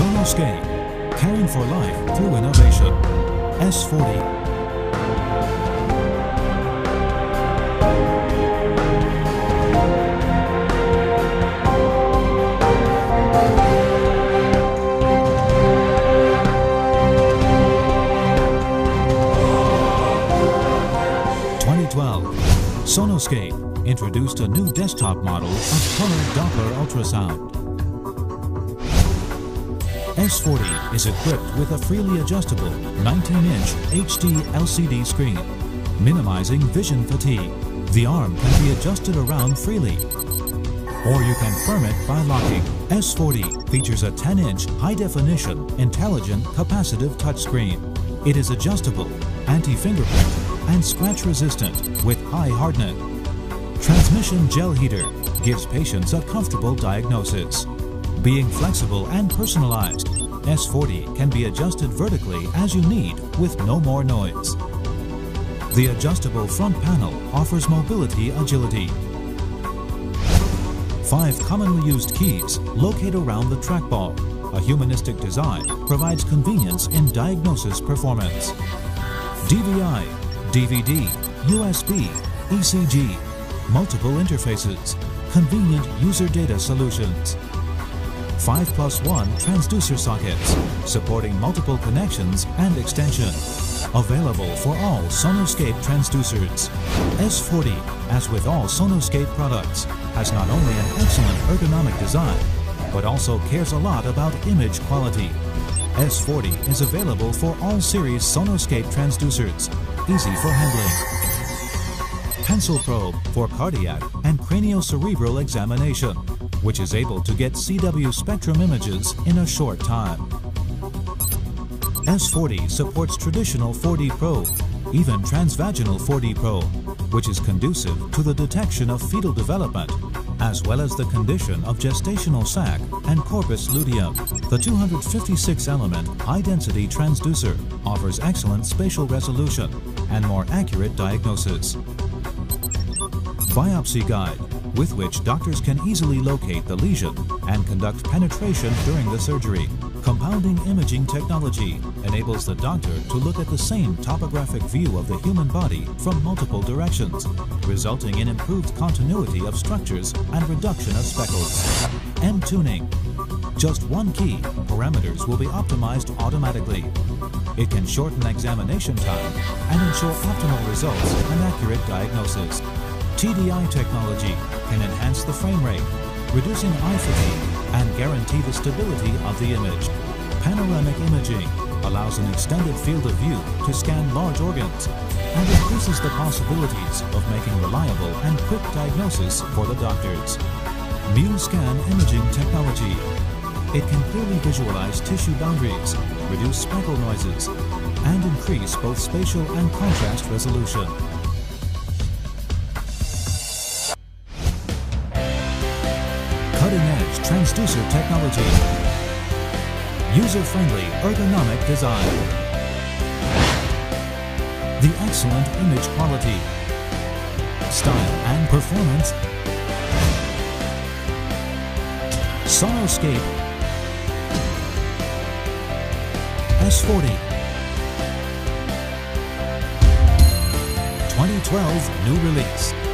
Sonoscape, caring for life through innovation. S40. Twenty twelve, Sonoscape introduced a new desktop model of color Doppler ultrasound. S40 is equipped with a freely adjustable 19-inch HD LCD screen, minimizing vision fatigue. The arm can be adjusted around freely, or you can firm it by locking. S40 features a 10-inch high-definition, intelligent, capacitive touchscreen. It is adjustable, anti-fingerprint, and scratch-resistant with high hardness. Transmission gel heater gives patients a comfortable diagnosis. Being flexible and personalized, S40 can be adjusted vertically as you need with no more noise. The adjustable front panel offers mobility agility. Five commonly used keys locate around the trackball. A humanistic design provides convenience in diagnosis performance. DVI, DVD, USB, ECG, multiple interfaces, convenient user data solutions. 5 plus 1 transducer sockets, supporting multiple connections and extension. Available for all Sonoscape transducers. S40, as with all Sonoscape products, has not only an excellent ergonomic design, but also cares a lot about image quality. S40 is available for all series Sonoscape transducers, easy for handling. Pencil probe for cardiac and craniocerebral examination which is able to get CW spectrum images in a short time. S40 supports traditional 4D probe, even transvaginal 4D probe, which is conducive to the detection of fetal development, as well as the condition of gestational sac and corpus luteum. The 256-element high-density transducer offers excellent spatial resolution and more accurate diagnosis. Biopsy guide with which doctors can easily locate the lesion and conduct penetration during the surgery. Compounding imaging technology enables the doctor to look at the same topographic view of the human body from multiple directions, resulting in improved continuity of structures and reduction of speckles. M tuning. Just one key, parameters will be optimized automatically. It can shorten examination time and ensure optimal results and accurate diagnosis. TDI technology can enhance the frame rate, reducing eye fatigue and guarantee the stability of the image. Panoramic imaging allows an extended field of view to scan large organs and increases the possibilities of making reliable and quick diagnosis for the doctors. MuScan imaging technology. It can clearly visualize tissue boundaries, reduce speckle noises, and increase both spatial and contrast resolution. Transducer technology, user-friendly ergonomic design, the excellent image quality, style and performance, Sonoscape S40 2012 new release